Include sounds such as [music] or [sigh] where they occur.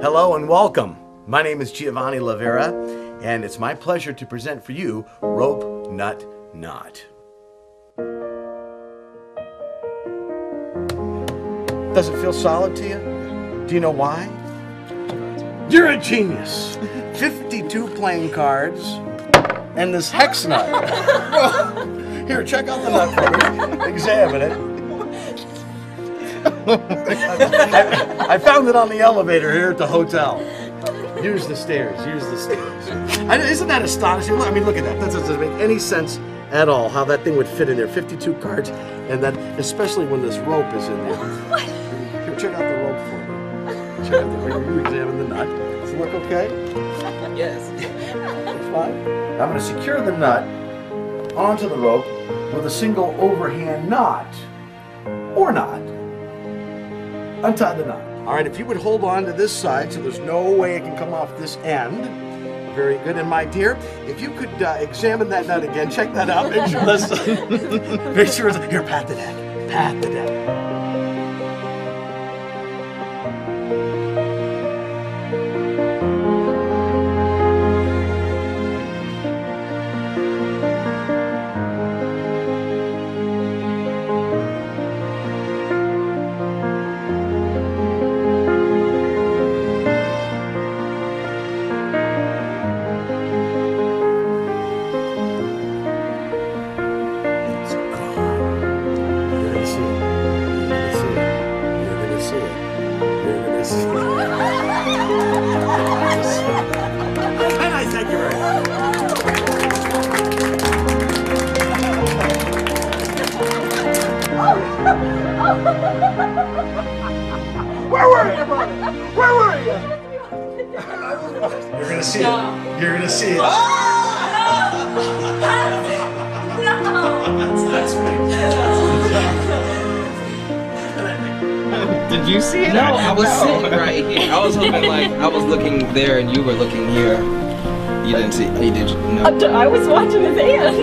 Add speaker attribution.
Speaker 1: Hello and welcome. My name is Giovanni Livera, and it's my pleasure to present for you Rope Nut Knot. Does it feel solid to you? Do you know why? You're a genius. 52 playing cards and this hex nut. [laughs] Here, check out the nut for me. Examine it. I, [laughs] I found it on the elevator here at the hotel. Use the stairs. Use the stairs. I- Isn't that astonishing? I mean, look at that. That doesn't make any sense at all. How that thing would fit in there. 52 cards, and then especially when this rope is in there. Here, check out the rope for me. Check out the rope. You examine the nut. Does it look okay?
Speaker 2: Yes.
Speaker 1: It's fine. I'm going to secure the nut onto the rope with a single overhand knot, or not. Untie the knot. All right, if you would hold on to this side so there's no way it can come off this end. Very good. And my dear, if you could uh, examine that nut again, check that out. Make sure that's [laughs] [laughs] make sure it's here. Pat the deck. Pat the deck. Where were you, brother? Where were you? You're gonna see it. You're gonna see it. No!
Speaker 3: Did you see it?
Speaker 2: No, I was sitting right here. I was hoping like I was looking there and you were looking here. You didn't see. You did. No.
Speaker 4: I was watching his [laughs] hand.